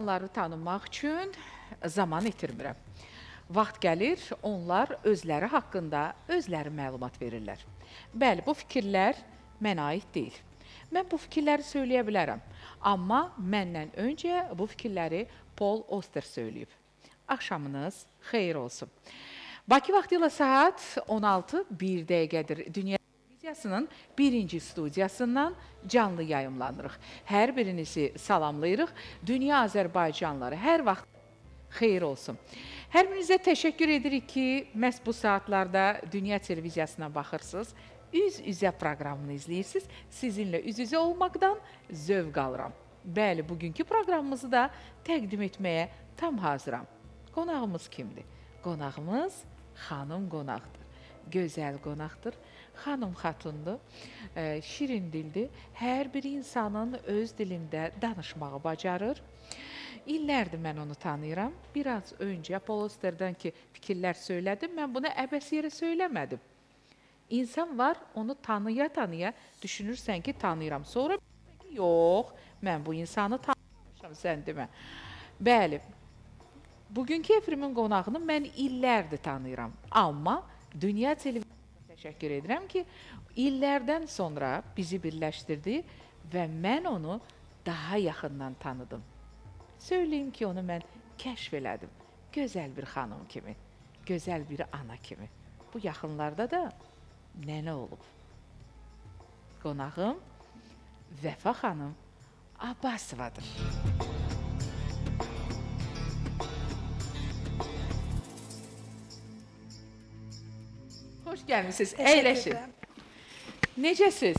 insanları tanımaq üçün zaman itirmirəm. Vaxt gəlir, onlar özləri haqqında özləri məlumat verirlər. Bəli, bu fikirlər mənə aid deyil. Mən bu fikirləri söyləyə bilərəm, amma məndən öncə bu fikirləri Paul Oster söyləyib. Axşamınız xeyir olsun. Bakı vaxtı ilə saat 16:01 dəqiqədir. Dünya televiziyasının birinci studiyasından canlı yayımlanırıq. Hər birinizi salamlayırıq. Dünya Azərbaycanlıları hər vaxt xeyir olsun. Hər birinizə təşəkkür edirik ki, məhz bu saatlarda Dünya televiziyasına baxırsınız. Üz-üzə proqramını izləyirsiniz. Sizinlə üz-üzə olmaqdan zövq alıram. Bəli, bugünkü proqramımızı da təqdim etməyə tam hazıram. Qonağımız kimdir? Qonağımız xanım qonaqdır. Gözəl qonaqdır. Xanım xatundur. E, şirin dildir. Hər bir insanın öz dilində danışmağı bacarır. İllərdir mən onu tanıyıram. Biraz öncə Paul Osterdən ki, fikirlər söylədim. Mən bunu əbəs yerə söyləmədim. İnsan var, onu tanıya-tanıya düşünürsən ki, tanıyıram. Sonra yox, mən bu insanı tanımışam, sən demə. Bəli. Bugünkü efirimin qonağını mən illərdir tanıyıram. Amma Dünya televiziyasına təşəkkür edirəm ki, illərdən sonra bizi birləşdirdi və mən onu daha yaxından tanıdım. Söyləyim ki, onu mən kəşf elədim. Gözəl bir xanım kimi, gözəl bir ana kimi. Bu yaxınlarda da nənə olub. Qonağım Vəfa xanım Abbasovadır. Xoş gəlmisiniz. Əyləşin. Necəsiz?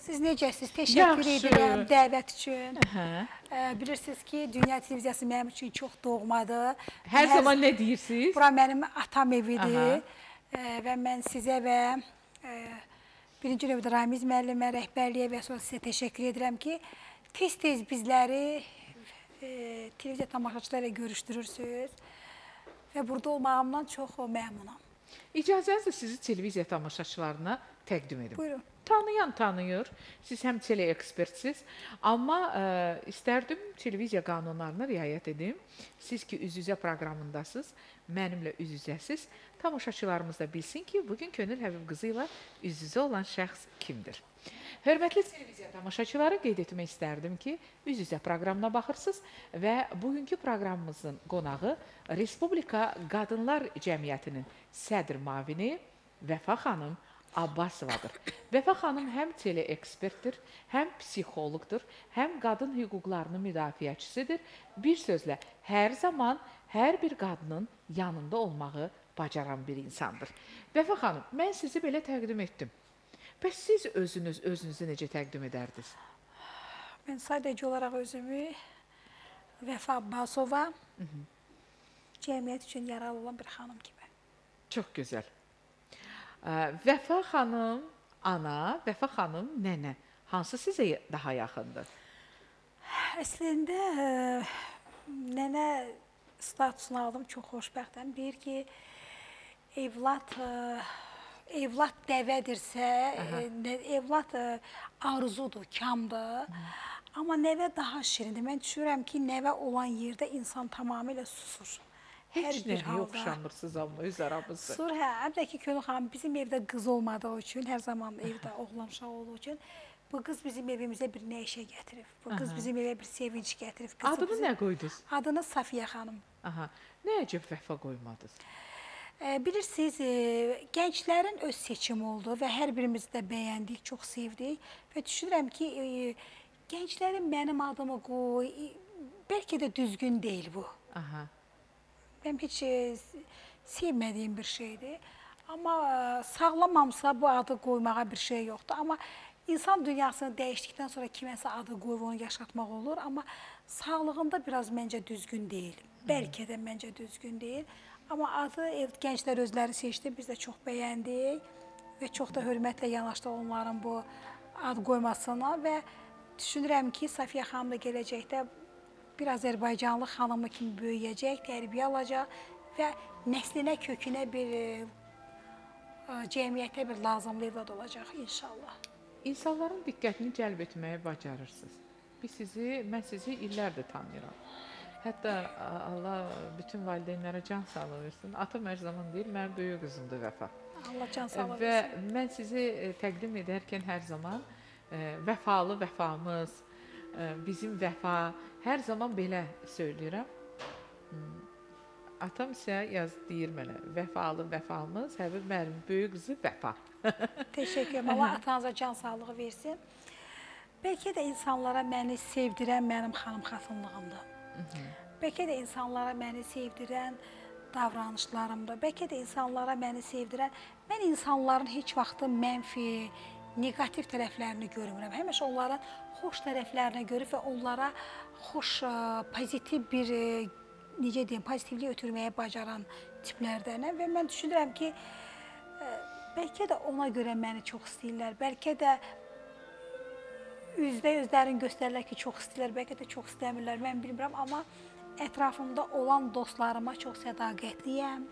Siz necəsiz? Təşəkkür Yaxşı. edirəm dəvət üçün. Ə, Bilirsiniz ki, Dünya televiziyası mənim üçün çox doğmadır. Hər zaman nə deyirsiniz? Bura mənim atam evidir. Ə, və mən sizə və ə, birinci növbədə Ramiz müəllimə, rəhbərliyə və sonra sizə təşəkkür edirəm ki, tez-tez bizləri televiziya tamaşaçıları ilə görüşdürürsünüz və burada olmağımdan çox məmnunam. İcazənizlə sizi televiziya tamaşaçılarına təqdim edim. Buyurun. Tanıyan tanıyır. Siz həm teleekspertsiz, amma ə, istərdim televiziya qanunlarına riayət edim. Siz ki üz-üzə proqramındasınız, mənimlə üz-üzəsiz. Tamaşaçılarımız da bilsin ki, bu gün Könül Həbib qızı ilə üz-üzə olan şəxs kimdir. Hörmətli televiziya tamaşaçıları, qeyd etmək istərdim ki, üz-üzə proqramına baxırsınız və bugünkü proqramımızın qonağı Respublika Qadınlar Cəmiyyətinin sədr müavini Vəfa xanım Abbasovadır. Vəfa xanım həm teleekspertdir, həm psixoloqdur, həm qadın hüquqlarının müdafiəçisidir. Bir sözlə, hər zaman hər bir qadının yanında olmağı bacaran bir insandır. Vəfa xanım, mən sizi belə təqdim etdim. Bəs siz özünüz özünüzü necə təqdim edərdiniz? Mən sadəcə olaraq özümü Vəfa Abbasova cəmiyyət üçün yaralı olan bir xanım kimi. Çox gözəl. Vəfa xanım ana, Vəfa xanım nənə. Hansı sizə daha yaxındır? Əslində ə, nənə statusunu aldım, çox xoşbəxtəm. Deyir ki, evlad ə, evlad dəvədirsə, nə- evlad ə, arzudur, kamdır. Amma nəvə daha şirindir. Mən düşünürəm ki, nəvə olan yerdə insan tamamilə susur. Heç nəyə oxşamırsınız amma öz aramızda. Sur, hə, də ki, Könül xanım bizim evdə qız olmadığı üçün, hər zaman evdə oğlan uşağı olduğu üçün bu qız bizim evimizə bir nəşə gətirib. Bu qız Aha. bizim evə bir sevinç gətirib. Qızı Adını bizim- nə qoydunuz? Adını Safiyə xanım. Aha. Nə əcəb Vəfa qoymadınız? Bilirsiniz, e, gənclərin öz seçimi oldu və hər birimiz də bəyəndik, çox sevdik və düşünürəm ki, e, gənclərin mənim adımı qoy, e, bəlkə də düzgün deyil bu. Aha. Mənim heç sevmədiyim bir şeydir. Amma sağlamamsa bu adı qoymağa bir şey yoxdur. Amma insan dünyasını dəyişdikdən sonra kiməsə adı qoyub onu yaşatmaq olur, amma sağlığında biraz məncə düzgün deyil. Bəlkə də məncə düzgün deyil. Amma adı ev gənclər özləri seçdi, biz də çox bəyəndik və çox da hörmətlə yanaşdıq onların bu ad qoymasına və düşünürəm ki, Safiyə xanım da gələcəkdə bir Azərbaycanlı xanımı kimi böyüyəcək, tərbiyə alacaq və nəslinə, kökünə bir e, cəmiyyətə bir lazımlı evlad olacaq inşallah. İnsanların diqqətini cəlb etməyi bacarırsınız. Biz sizi, mən sizi illərdir tanıyıram. Hətta Allah bütün valideynlərə can sağlığı versin. Atam hər zaman deyir, mənim böyük qızımdır Vəfa. Allah can sağlığı Və versin. mən sizi e, təqdim edərkən hər zaman e, vəfalı vəfamız, e, bizim vəfa, hər zaman belə söyləyirəm. Hmm. Atam isə yaz deyir mənə, vəfalı vəfamız, həbib mənim böyük qızı Vəfa. Təşəkkür edirəm. Allah atanıza can sağlığı versin. Bəlkə də insanlara məni sevdirən mənim xanım xatınlığımdır. Bəlkə də insanlara məni sevdirən davranışlarımdır. Bəlkə də insanlara məni sevdirən mən insanların heç vaxt mənfi, neqativ tərəflərini görmürəm. Həmişə onların xoş tərəflərini görüb və onlara xoş, ə, pozitiv bir ə, necə deyim, pozitivlik ötürməyə bacaran tiplərdənəm və mən düşünürəm ki, ə, bəlkə də ona görə məni çox istəyirlər. Bəlkə də üzdə özlərini göstərirlər ki, çox istəyirlər, bəlkə də çox istəmirlər, mən bilmirəm, amma ətrafımda olan dostlarıma çox sədaqətliyəm,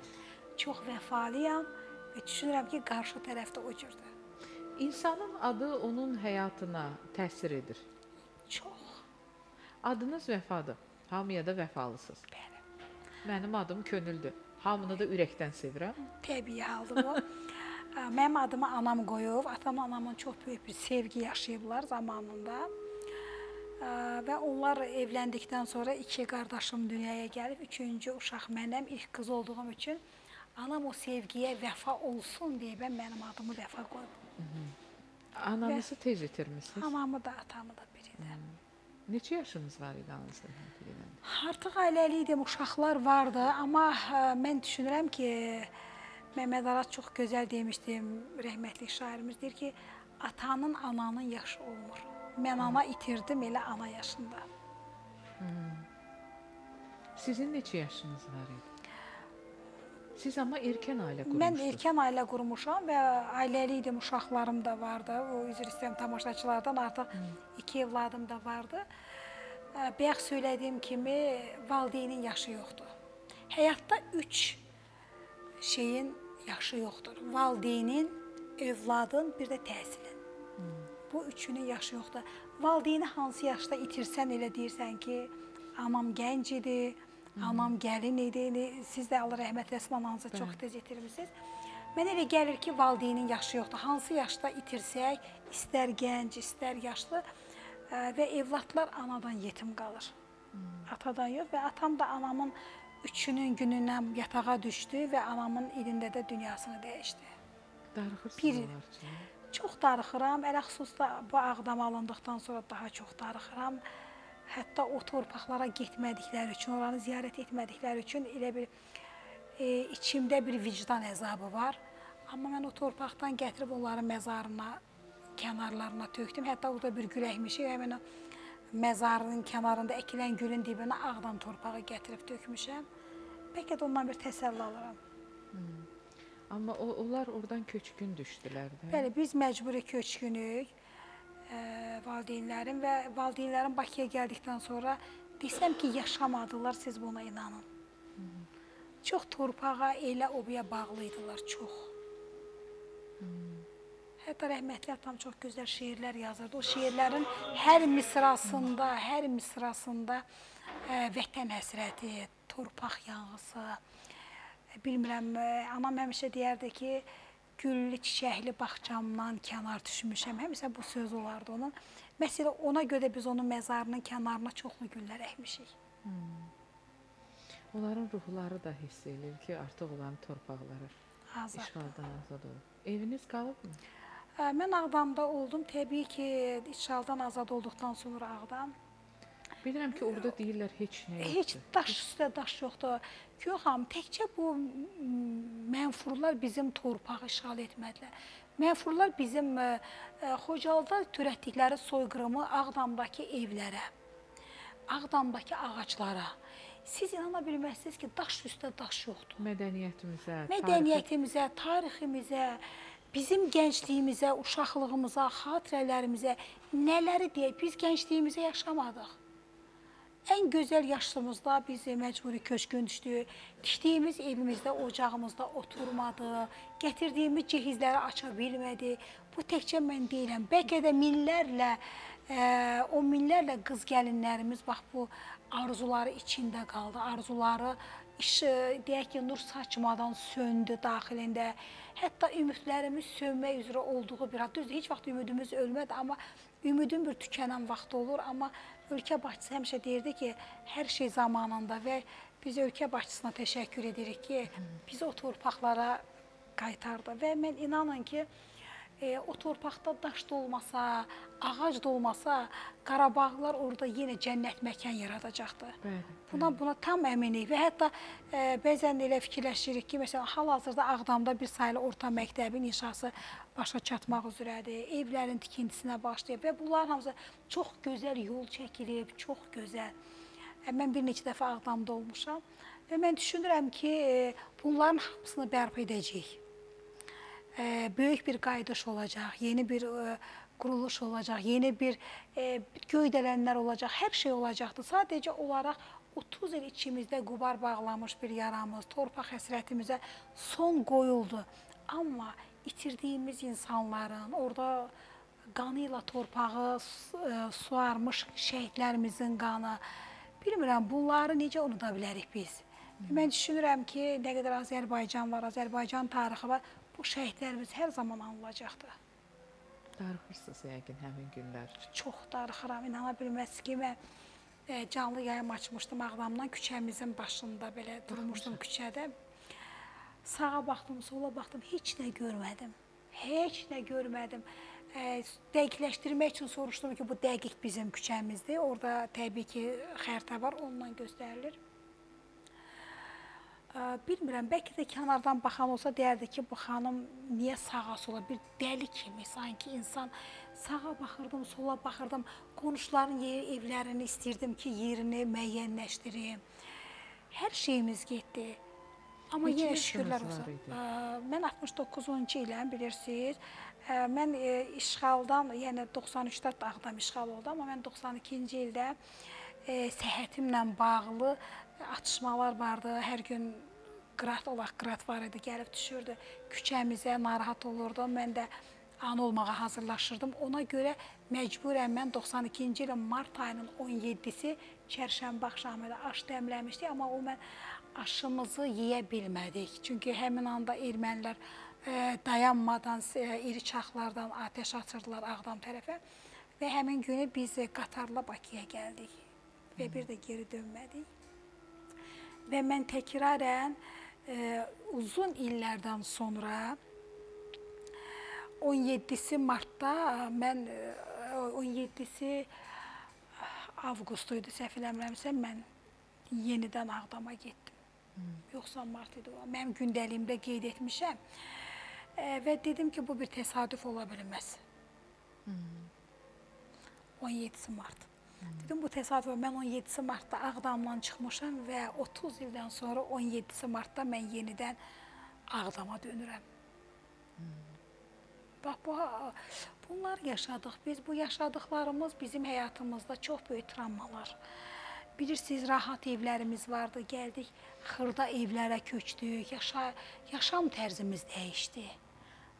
çox vəfalıyam və düşünürəm ki, qarşı tərəfdə o cürdür. İnsanın adı onun həyatına təsir edir. Çox. Adınız Vəfadır. Hamıya da vəfalısınız. Bəli. Mənim adım Könüldür. Hamını da ürəkdən sevirəm. Təbii haldır bu. Mənim adımı anam qoyub, atam anamın çox böyük bir sevgi yaşayıblar zamanında. Və onlar evləndikdən sonra iki qardaşım dünyaya gəlib, üçüncü uşaq mənəm, ilk qız olduğum üçün anam o sevgiyə vəfa olsun deyə mən mənim adımı vəfa qoyub. Ananızı tez itirmisiniz. Anamı da, atamı da biridə. Neçə yaşınız var idi bilirəm. Artıq ailəli idim, uşaqlar vardı, amma mən düşünürəm ki, Məmməd Arat çox gözəl demişdim, rəhmətli şairimiz deyir ki, atanın, ananın yaşı olmur. Mən ana itirdim elə ana yaşında. Sizin neçə yaşınız var idi? Siz amma erkən ailə Mən qurmuşdunuz. erkən ailə qurmuşam və ailəli idim, uşaqlarım da vardı. O üzr istəyirəm tamaşaçılardan artıq iki evladım da vardı. Bayaq söylədiyim kimi valideynin yaşı yoxdur. Həyatda 3 şeyin yaşı yoxdur. Valideynin, övladın, bir də təhsilin. Bu üçünün yaşı yoxdur. Valideyni hansı yaşda itirsən elə deyirsən ki, anam gənc idi, anam gəlin idi. Siz də Allah rəhmət eləsin, ananızı çox tez itirmisiniz. Mənə elə gəlir ki, valideynin yaşı yoxdur. Hansı yaşda itirsək, istər gənc, istər yaşlı ə, və evladlar anadan yetim qalır. Atadan yox və atam da anamın üçünün günündən yatağa düşdü və anamın ilində də dünyasını dəyişdi. Darıxırsınız. Çox darıxıram. Elə xüsusda bu ağdam alındıqdan sonra daha çox darıxıram. Hətta o torpaqlara getmədikləri üçün, oranı ziyarət etmədikləri üçün elə bir e, içimdə bir vicdan əzabı var. Amma mən o torpaqdan gətirib onların məzarına, kənarlarına tökdüm. Hətta orada bir gül əkmişik. Həmin o məzarının kənarında əkilən gülün dibinə ağdan torpağı gətirib tökmüşəm. Bəlkə də ondan bir təsəlli alıram. Amma o, onlar oradan köçkün düşdülər də. Bəli, biz məcburi köçkünük. Ə, valideynlərim və valideynlərim Bakıya gəldikdən sonra desəm ki, yaşamadılar, siz buna inanın. Çox torpağa, elə obaya bağlı idilər, çox. Hətta rəhmətli atam çox gözəl şeirlər yazırdı. O şeirlərin hər misrasında, hər misrasında ə, vətən həsrəti, torpaq yanğısı, bilmirəm, ə, anam həmişə deyərdi ki, güllü çiçəkli bağçamdan kənar düşmüşəm. Həmişə bu söz olardı onun. Məsələn, ona görə biz onun məzarının kənarına çoxlu güllər əkmişik. Onların ruhları da hiss eləyir ki, artıq olan torpaqları Azad. işğaldan azad olub. Eviniz qalıbmı? Ə, Mən Ağdamda oldum. Təbii ki, işğaldan azad olduqdan sonra Ağdam Bilirəm ki, orada deyirlər heç nə yoxdur. Heç daş üstə daş yoxdur. Yoxam, təkcə bu mənfurlar bizim torpağı işğal etmədilər. Mənfurlar bizim ə, ə, Xocalıda törətdikləri soyqırımı Ağdamdakı evlərə, Ağdamdakı ağaclara. Siz inana bilməzsiniz ki, daş üstə daş yoxdur. Mədəniyyətimizə, Mədəniyyətimizə, tariximizə, bizim gəncliyimizə, uşaqlığımıza, xatirələrimizə nələri deyək? Biz gəncliyimizə yaşamadıq. Ən gözəl yaşımızda biz məcburi köçkün düşdük. Tikdiyimiz evimizdə, ocağımızda oturmadı. Gətirdiyimiz cihizləri aça bilmədi. Bu təkcə mən deyiləm. Bəlkə də minlərlə, ə, o minlərlə qız gəlinlərimiz bax bu arzuları içində qaldı. Arzuları iş, deyək ki, nur saçmadan söndü daxilində. Hətta ümidlərimiz sönmək üzrə olduğu bir ad. Düzdür, heç vaxt ümidimiz ölmədi, amma ümidin bir tükənən vaxt olur. Amma ölkə başçısı həmişə deyirdi ki, hər şey zamanında və biz ölkə başçısına təşəkkür edirik ki, bizi o torpaqlara qaytardı və mən inanın ki, e, o torpaqda daş da olmasa, ağac da olmasa, Qarabağlılar orada yenə cənnət məkan yaradacaqdı. Bəli, Buna buna tam əminik və hətta e, bəzən elə fikirləşirik ki, məsələn, hal-hazırda Ağdamda bir saylı orta məktəbin inşası başa çatmaq üzrədir. Evlərin tikintisinə başlayıb və bunların hamısı çox gözəl yol çəkilib, çox gözəl. E, Mən bir neçə dəfə Ağdamda olmuşam və mən düşünürəm ki, e, bunların hamısını bərpa edəcəyik böyük bir qayıdış olacaq, yeni bir e, quruluş olacaq, yeni bir e, göydələnlər olacaq, hər şey olacaqdır. Sadəcə olaraq 30 il içimizdə qubar bağlamış bir yaramız, torpaq həsrətimizə son qoyuldu. Amma itirdiyimiz insanların, orada qanı ilə torpağı e, suarmış şəhidlərimizin qanı, bilmirəm bunları necə unuda bilərik biz. Mən düşünürəm ki, nə qədər Azərbaycan var, Azərbaycan tarixi var, bu şəhidlərimiz hər zaman anılacaqdır. Darıxırsınız yəqin həmin günlər. Çox darıxıram, inana bilməzsiniz ki, mən e, canlı yayım açmışdım Ağdamdan, küçəmizin başında belə durmuşdum küçədə. Sağa baxdım, sola baxdım, heç nə görmədim. Heç nə görmədim. E, dəqiqləşdirmək üçün soruşdum ki, bu dəqiq bizim küçəmizdir. Orada təbii ki, xəritə var, ondan göstərilir. Bilmirəm, bəlkə də kənardan baxan olsa deyərdi ki, bu xanım niyə sağa sola bir dəli kimi sanki insan sağa baxırdım, sola baxırdım. Qonşuların yer, evlərini istirdim ki, yerini müəyyənləşdirim. Hər şeyimiz getdi. Amma yenə şükürlər olsun. Mən 69-cu iləm, bilirsiniz. Mən e, işğaldan, yəni 93-də Ağdam işğal oldu, amma mən 92-ci ildə e, səhhətimlə bağlı atışmalar vardı. Hər gün qırat olaq qırat var idi, gəlib düşürdü. Küçəmizə narahat olurdum. Mən də an olmağa hazırlaşırdım. Ona görə məcburən mən 92-ci ilin mart ayının 17-si çərşənbə axşamı da aş dəmləmişdik, amma o mən aşımızı yeyə bilmədik. Çünki həmin anda ermənilər e, dayanmadan e, iri çaxlardan atəş açırdılar Ağdam tərəfə və həmin günü biz qatarla Bakıya gəldik və bir də geri dönmədik. Və mən təkrarən e, uzun illərdən sonra 17-si martda mən e, 17-si avqust idi səhv eləmirəmsə mən yenidən Ağdama getdim. Yoxsa mart idi o. Mənim gündəliyimdə qeyd etmişəm. E, və dedim ki, bu bir təsadüf ola bilməz. 17-si mart. Dedim bu təsadüf. Mən 17-si martda Ağdamdan çıxmışam və 30 ildən sonra 17-si martda mən yenidən Ağdama dönürəm. Bax bu bunlar yaşadıq. Biz bu yaşadıklarımız bizim həyatımızda çox böyük travmalar. Bilirsiniz, rahat evlərimiz vardı. Gəldik, xırda evlərə köçdük. Yaşa yaşam tərzimiz dəyişdi.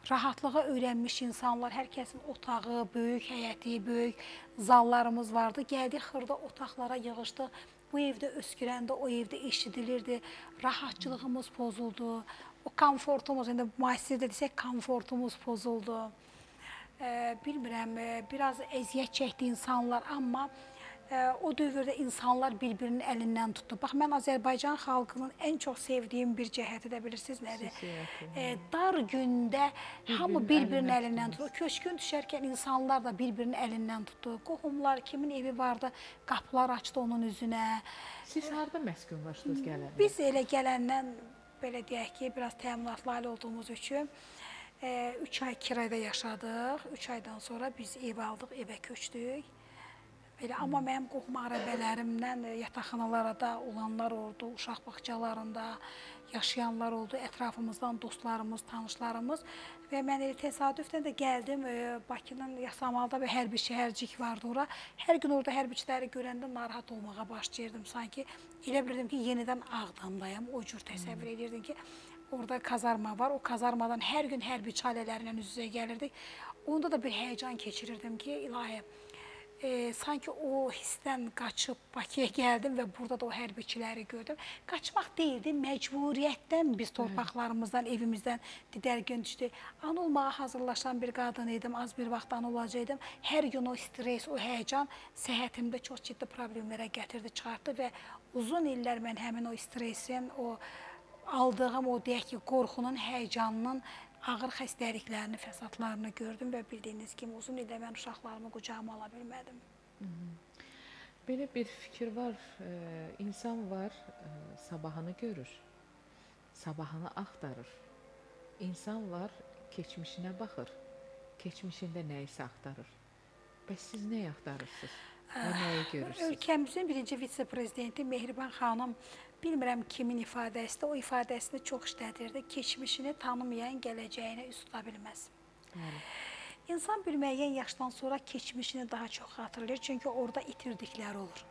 Rahatlığa öyrənmiş insanlar, hər kəsin otağı, böyük həyəti, böyük zallarımız vardı. Gəldik xırda otaqlara yığışdıq. Bu evdə öskürəndə o evdə eşidilirdi. Rahatçılığımız pozuldu. O komfortumuz, indi müasirdə desək, komfortumuz pozuldu. Bilmirəm, biraz əziyyət çəkdi insanlar, amma o dövrdə insanlar bir-birinin əlindən tutdu. Bax, mən Azərbaycan xalqının ən çox sevdiyim bir cəhəti də bilirsiniz nədir? E, dar gündə hamı Bir-birinin əlindən tutdu. Köçkün düşərkən insanlar da bir-birinin əlindən tutdu. Qohumlar, kimin evi vardı, qapılar açdı onun üzünə. Siz harda məskunlaşdınız gələndə? Biz elə gələndən belə deyək ki, biraz təminatlı ailə olduğumuz üçün 3 ay kirayədə yaşadıq. 3 aydan sonra biz ev aldıq, evə köçdük. Belə amma mənim qohum arabələrimdən e, yataqxanalarda olanlar oldu, uşaq bağçalarında yaşayanlar oldu, ətrafımızdan dostlarımız, tanışlarımız və mən elə təsadüfdən də gəldim e, Bakının Yasamalda və hərbi şəhərcik vardı ora. Hər gün orada hərbiçiləri görəndə narahat olmağa başlayırdım. Sanki elə bilirdim ki, yenidən Ağdamdayam. O cür təsəvvür edirdim ki, orada kazarma var. O kazarmadan hər gün hərbi çalələrlə üz-üzə gəlirdik. Onda da bir həyəcan keçirirdim ki, ilahi, e, sanki o hissdən qaçıb Bakıya gəldim və burada da o hərbiçiləri gördüm. Qaçmaq deyildi, məcburiyyətdən biz torpaqlarımızdan, evimizdən didərgin düşdü. Ana olmağa hazırlaşan bir qadın idim, az bir vaxt ana olacaqdım. Hər gün o stres, o həyəcan səhhətimdə çox ciddi problemlərə gətirdi, çıxartdı və uzun illər mən həmin o stresin, o aldığım o deyək ki, qorxunun, həyəcanının ağır xəstəliklərini, fəsadlarını gördüm və bildiyiniz kimi uzun illər mən uşaqlarımı qucağıma ala bilmədim. Belə bir fikir var, e, insan var, e, sabahını görür, sabahını axtarır. İnsan var, keçmişinə baxır, keçmişində nə isə axtarır. Bəs siz nə axtarırsınız? Və nəyi görürsünüz? Ölkəmizin birinci vitse-prezidenti Mehriban xanım bilmirəm kimin ifadəsidir, o ifadəsini çox işlədirdi. Keçmişini tanımayan gələcəyinə üst tuta bilməz. Bəli. İnsan bir müəyyən yaşdan sonra keçmişini daha çox xatırlayır, çünki orada itirdikləri olur.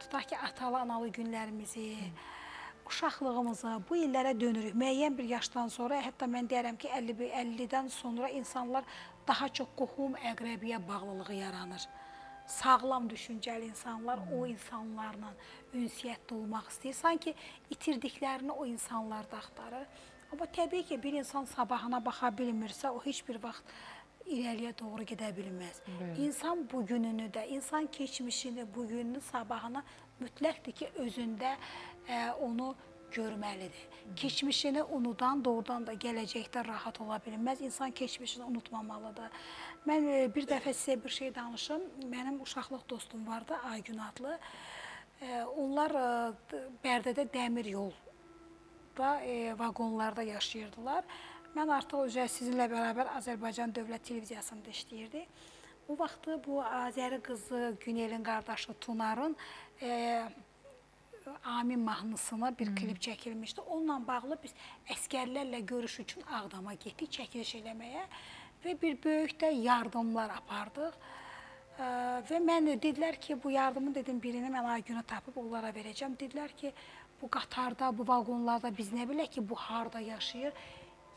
Tutaq ki, atalı, analı günlərimizi, uşaqlığımızı, bu illərə dönürük. Müəyyən bir yaşdan sonra, hətta mən deyərəm ki, 50 50-dən sonra insanlar daha çox qohum, əqrəbiyə bağlılığı yaranır. Sağlam düşüncəli insanlar o insanlarla ünsiyyətdə olmaq istəyir. Sanki itirdiklərini o insanlarda axtarır. Amma təbii ki, bir insan sabahına baxa bilmirsə, o heç bir vaxt irəliyə doğru gedə bilməz. Bəli. İnsan bugününü də, insan keçmişini, bugününü, sabahını mütləqdir ki, özündə ə, onu görməlidir. Keçmişini unudan doğrudan da gələcəkdə rahat ola bilməz. İnsan keçmişini unutmamalıdır. Mən e, bir dəfə sizə bir şey danışım. Mənim uşaqlıq dostum vardı, Aygün adlı. E, Onlar e, Bərdədə dəmir yolda vaqonlarda yaşayırdılar. Mən artıq üzə sizinlə bərabər Azərbaycan Dövlət Televiziyasında işləyirdik. O vaxtı bu Azəri qızı Günelin qardaşı Tunarın e, Amin mahnısına bir klip çəkilmişdi. Onunla bağlı biz əskərlərlə görüş üçün Ağdama getdik çəkiliş eləməyə və bir böyük də yardımlar apardıq. Və mən dedilər ki, bu yardımın dedim birini mən Aygünə tapıb onlara verəcəm. Dedilər ki, bu qatarda, bu vaqonlarda biz nə bilək ki, bu harda yaşayır.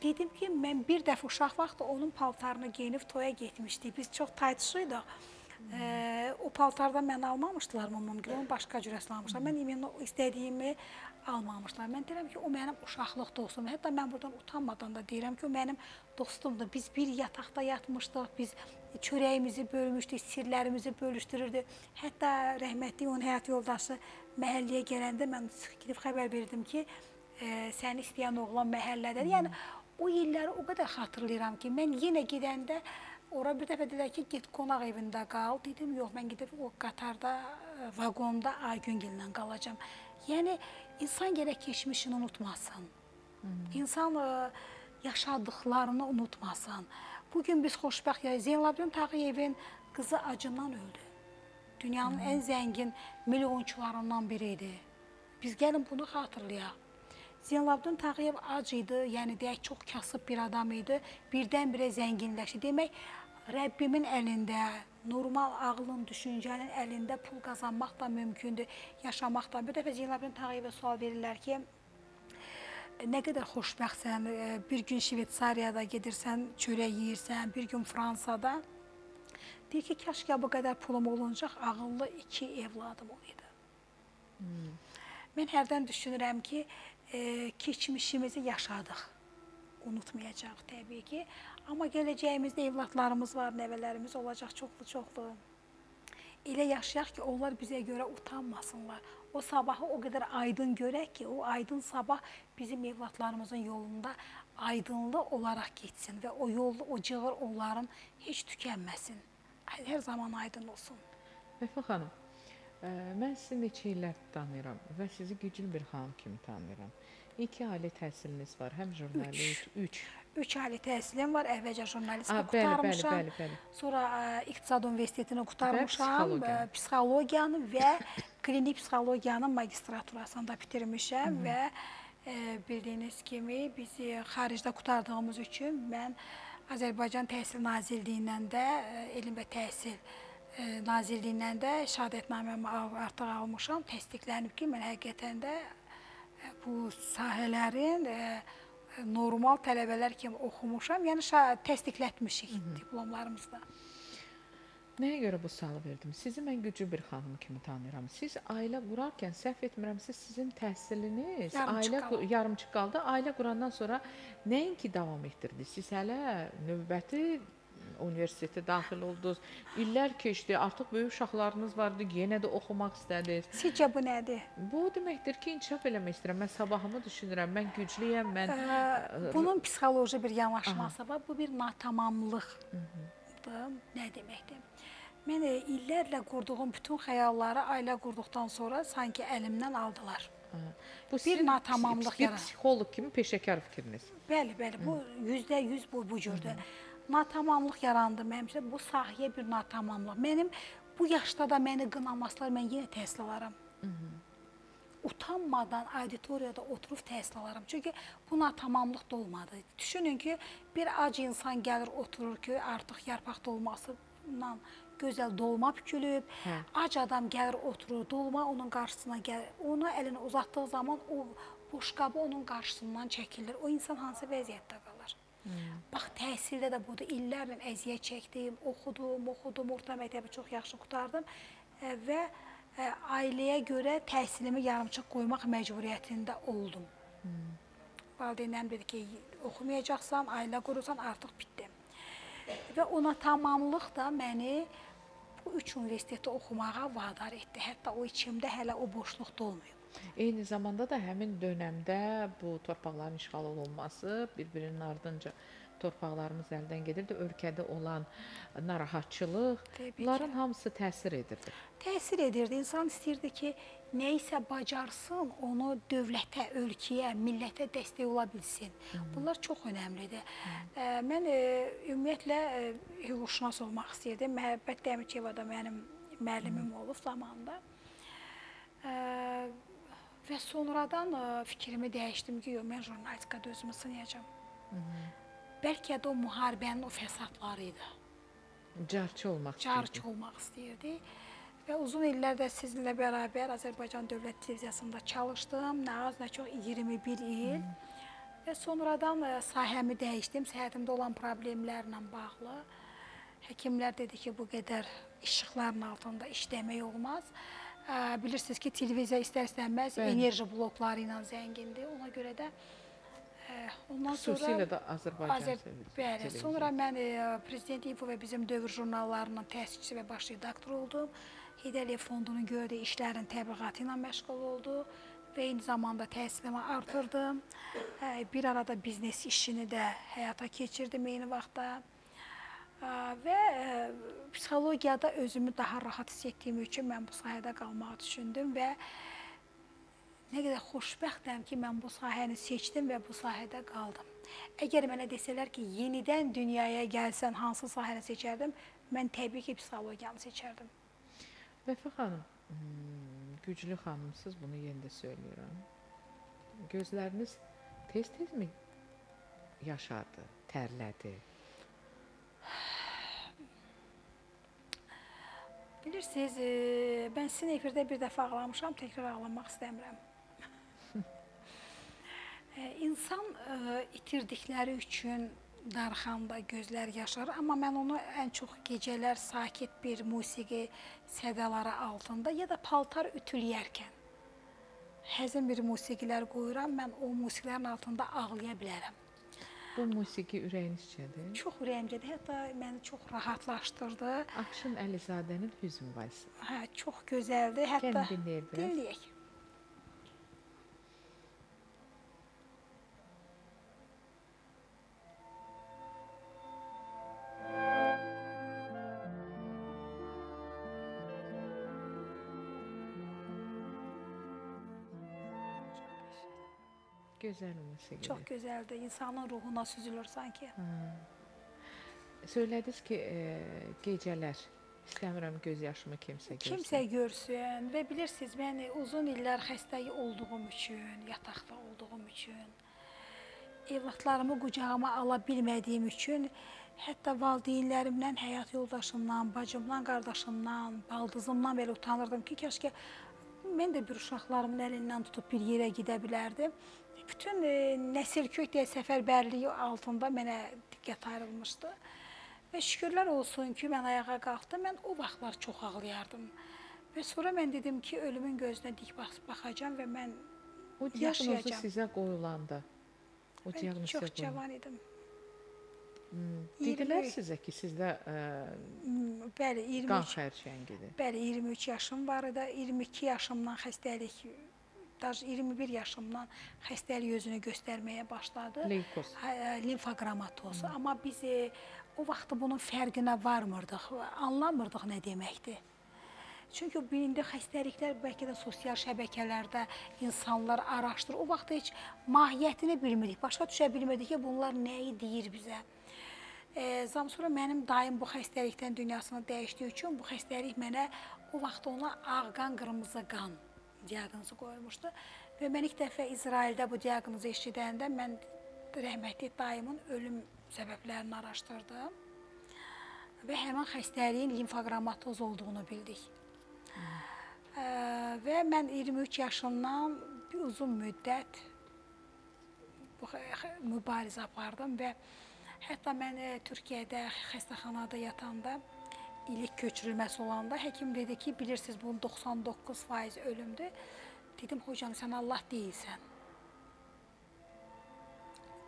Dedim ki, mən bir dəfə uşaq vaxtı onun paltarını geyinib toya getmişdik. Biz çox taytışıydıq. Ə, o paltardan mən almamışdılar mümkün, onu başqa cürəsini almışlar. Mən imin o istədiyimi almamışlar. Mən deyirəm ki, o mənim uşaqlıq dostum. Hətta mən buradan utanmadan da deyirəm ki, o mənim dostumdur. Biz bir yataqda yatmışdıq, biz çörəyimizi bölmüşdük, sirlərimizi bölüşdürürdü. Hətta rəhmətli onun həyat yoldaşı məhəlləyə gələndə mən gedib xəbər verdim ki, ə, səni istəyən oğlan məhəllədədir. Yəni o illəri o qədər xatırlayıram ki, mən yenə gedəndə ora bir dəfə dedilər ki, get qonaq evində qal. Dedim, yox, mən gedib o qatarda, e, vaqonda Aygüngillə qalacağam. Yəni insan gərək keçmişini unutmasın. İnsan e, yaşadıklarını unutmasın. Bugün biz xoşbəxt ya Zeynalabdin Tağıyevin qızı acından öldü. Dünyanın ən zəngin milyonçularından biri idi. Biz gəlin bunu xatırlayaq. Zeynalabdin Tağıyev ac idi, yəni deyək çox kasıb bir adam idi. Birdən-birə zənginləşdi. Demək, Rəbbimin əlində, normal ağlın, düşüncənin əlində pul qazanmaq da mümkündür, yaşamaq da. Bir dəfə Zeynalabdin Tağıyevə sual verirlər ki, nə qədər xoşbəxtsən, e, bir gün Şveysariyada gedirsən, çörək yeyirsən, bir gün Fransada. Deyir ki, kaşka bu qədər pulum oluncaq, ağıllı iki evladım olaydı. Mən hərdən düşünürəm ki, e, keçmişimizi yaşadıq. Unutmayacaq təbii ki. Amma gələcəyimizdə evladlarımız var, nəvələrimiz olacaq çoxlu-çoxlu. Elə yaşayaq ki, onlar bizə görə utanmasınlar. O sabahı o qədər aydın görək ki, o aydın sabah bizim evladlarımızın yolunda aydınlı olaraq getsin və o yol, o cığır onların heç tükənməsin. Hər zaman aydın olsun. Vəfa xanım, ə, mən sizi neçə illər tanıyıram və sizi güclü bir xanım kimi tanıyıram. İki ali təhsiliniz var, həm jurnalist, 3. 3 ali təhsilim var. Əvvəlcə jurnalistika A, bəli, bəli, qurtarmışam. bəli, bəli. Sonra ə, İqtisad Universitetini qurtarmışam. psixologiya. ə, Psixologiyanı və klinik psixologiyanın magistraturasını da bitirmişəm və ə, bildiyiniz kimi biz ə, xaricdə qurtardığımız üçün mən Azərbaycan Təhsil Nazirliyindən də Elm və Təhsil Nazirliyindən də şəhadətnaməmi artıq almışam. Təsdiqlənib ki, mən həqiqətən də bu sahələrin ə, normal tələbələr kimi oxumuşam. Yəni təsdiqlətmişik diplomlarımızda. Nəyə görə bu sualı verdim? Sizi mən güclü bir xanım kimi tanıyıram. Siz ailə qurarkən səhv etmirəmsə sizin təhsiliniz Yarımçıq ailə qaldı. yarımçıq qaldı. Ailə qurandan sonra nəinki davam etdirdiniz? Siz hələ növbəti universitetə daxil oldunuz. İllər keçdi, artıq böyük uşaqlarınız vardı, yenə də oxumaq istədiniz. Sizcə bu nədir? Bu deməkdir ki, inkişaf eləmək istəyirəm. Mən sabahımı düşünürəm. Mən güclüyəm, mən Ə, Bunun psixoloji bir yanaşması var. Bu bir natamamlıqdır. Nə deməkdir? Mən e, illərlə qurduğum bütün xəyalları ailə qurduqdan sonra sanki əlimdən aldılar. bu bir natamamlıq bir yarar- psixoloq kimi peşəkar fikriniz. Bəli, bəli, bu 100% bu bu cürdür. Natamamlıq yarandı mənim bu sahəyə bir natamamlıq. Mənim bu yaşda da məni qınamaslar mən yenə təhsil alaram. Utanmadan auditoriyada oturub təhsil alaram. Çünki bu natamamlıq da olmadı. Düşünün ki, bir ac insan gəlir oturur ki, artıq yarpaq dolmasından gözəl dolma bükülüb. Hə. Ac adam gəlir oturur, dolma onun qarşısına gəlir. Onu əlinə uzatdığı zaman o boşqabı onun qarşısından çəkilir. O insan hansı vəziyyətdə qalır? Bax, təhsildə də budur. İllərlə əziyyət çəkdim, oxudum, oxudum, orta məktəbi çox yaxşı qurtardım ə, və ailəyə görə təhsilimi yarımçıq qoymaq məcburiyyətində oldum. Valideynlərim dedi ki, oxumayacaqsan, ailə qurursan, artıq bitdi. Və ona tamamlıq da məni bu üç universitetdə oxumağa vadar etdi. Hətta o içimdə hələ o boşluq dolmayıb. Eyni zamanda da həmin dövrdə bu torpaqların işğal olunması, bir-birinin ardınca torpaqlarımız əldən gedirdi, ölkədə olan narahatçılıq, bunların hamısı təsir edirdi. Təsir edirdi. İnsan istəyirdi ki, nə isə bacarsın, onu dövlətə, ölkəyə, millətə dəstək ola bilsin. Bunlar çox əhəmilidir. Ə, Mən ə, ümumiyyətlə ə, hüquqşünas olmaq istəyirdim. Məhəbbət Dəmirçiyeva da mənim müəllimim olub zamanında. Ə, Və sonradan ə, fikrimi dəyişdim ki, yox, mən jurnalistikada özümü sınayacağam. Bəlkə də o müharibənin o fəsadları idi. Carçı olmaq Carçı istəyirdi. olmaq istəyirdi. Və uzun illər də sizinlə bərabər Azərbaycan Dövlət Televiziyasında çalışdım. Nə az, nə çox 21 il. Və sonradan ə, sahəmi dəyişdim. Səhhətimdə olan problemlərlə bağlı. Həkimlər dedi ki, bu qədər işıqların altında işləmək olmaz. Ə, Bilirsiniz ki, televiziya istər-istənməz enerji blokları ilə zəngindir. Ona görə də ondan sonra Xüsusilə də Azərbaycan Azər, televiz- bəli. Sonra mən e, Prezident İnfo və bizim dövr jurnallarının təsisçisi və baş redaktor oldum. Heydər Əliyev Fondunun gördüyü işlərin təbliğatı ilə məşğul oldu və eyni zamanda təhsilimi artırdım. Bir arada biznes işini də həyata keçirdim eyni vaxtda. Və psixologiyada özümü daha rahat hiss etdiyim üçün mən bu sahədə qalmağı düşündüm və Nə qədər xoşbəxtəm ki, mən bu sahəni seçdim və bu sahədə qaldım. Əgər mənə desələr ki, yenidən dünyaya gəlsən hansı sahəni seçərdim, mən təbii ki, psixologiyanı seçərdim. Vəfa xanım, hmm, güclü xanımsız bunu yenə də söyləyirəm. Gözləriniz tez-tez mi yaşardı, tərlədi? Bilirsiniz, e, mən sizin efirdə bir dəfə ağlamışam, təkrar ağlamaq istəmirəm. E, İnsan e, itirdikləri üçün darxanda gözlər yaşarır, amma mən onu ən çox gecələr sakit bir musiqi sədaları altında ya da paltar ütüləyərkən həzin bir musiqilər qoyuram, mən o musiqilərin altında ağlaya bilərəm. Bu musiqi ürəyinizcədir. Çox ürəyimcədir, hətta məni çox rahatlaşdırdı. Akşın Əlizadənin Hüzn valsi. Hə, çox gözəldir. Hətta dinləyək Gözəl musiqidir. Çox gözəldir. İnsanın ruhuna süzülür sanki. Söylədiniz ki, e, gecələr istəmirəm göz yaşımı kimsə görsün. Kimsə görsün və bilirsiniz, mən uzun illər xəstə olduğum üçün, yataqda olduğum üçün, evlatlarımı qucağıma ala bilmədiyim üçün, hətta valideynlərimdən, həyat yoldaşımdan, bacımdan, qardaşımdan, baldızımdan belə utanırdım ki, kəşkə mən də bir uşaqlarımın əlindən tutub bir yerə gedə bilərdim. Bütün e, nəsil kök deyə səfərbərliyi altında mənə diqqət ayrılmışdı. Və şükürlər olsun ki, mən ayağa qalxdım. Mən o vaxtlar çox ağlayardım. Və sonra mən dedim ki, ölümün gözünə dik bax baxacağam və mən O diaqnozu sizə qoyulanda, o diaqnoz çox qoyulanda, cavan idim. dedilər 20 sizə ki, sizdə ə, Hmm, Bəli, qan 23 xərçəngidir. Bəli, 23 yaşım var idi. 22 yaşımdan xəstəlik, daha 21 yaşımdan xəstəlik özünü göstərməyə başladı. Leykoz. Hə, Limfogramatoz. Amma biz e, o vaxt bunun fərqinə varmırdıq, anlamırdıq nə deməkdir. Çünki indi xəstəliklər bəlkə də sosial şəbəkələrdə insanlar araşdırır. O vaxt heç mahiyyətini bilmirik, başa düşə bilmirdik ki, bunlar nəyi deyir bizə. E, sonra mənim dayım bu xəstəlikdən dünyasını dəyişdiyi üçün bu xəstəlik mənə o vaxt ona ağ qan, qırmızı qan diaqnozu qoyulmuşdu və mən ilk dəfə İsraildə bu diaqnozu eşidəndə mən rəhmətli dayımın ölüm səbəblərini araşdırdım və həmin xəstəliyin limfogramatoz olduğunu bildik. Ə, və mən 23 yaşından bir uzun müddət bu mübarizə apardım və hətta mən e, Türkiyədə xəstəxanada yatanda ilik köçürülməsi olanda həkim dedi ki, bilirsiniz bunun 99% ölümdür. Dedim, hocam sən Allah deyilsən.